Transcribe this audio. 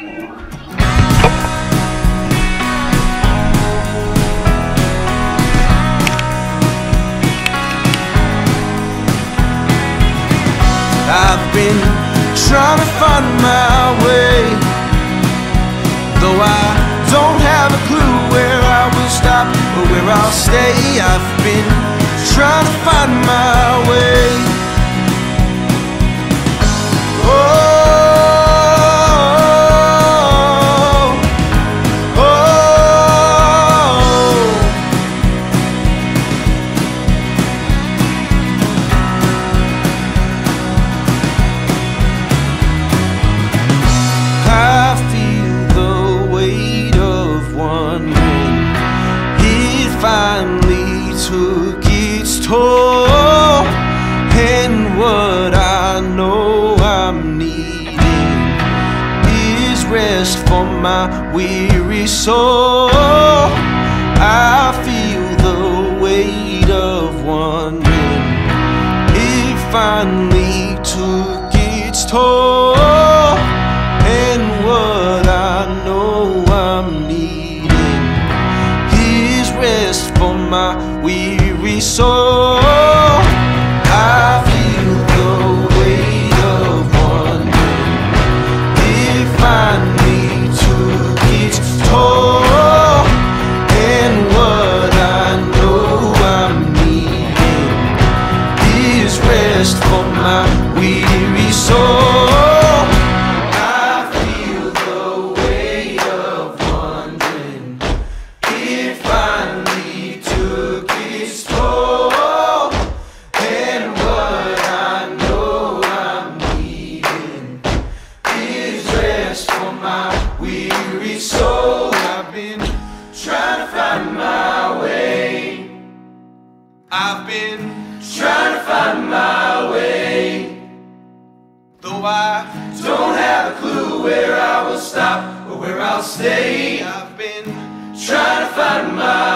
I've been trying to find my way. Though I don't have a clue where I will stop or where I'll stay I've been trying to find my way took its toll. And what I know I'm needing Is rest for my weary soul. I feel the weight of wondering It finally took its toll. And what I know I'm needing Is rest for my weary soul. I've been trying to find my way. I've been trying to find my way. Though I don't have a clue where I will stop or where I'll stay, I've been trying to find my